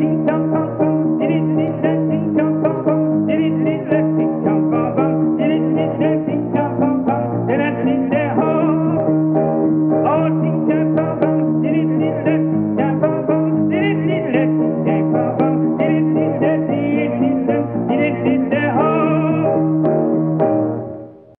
dum dum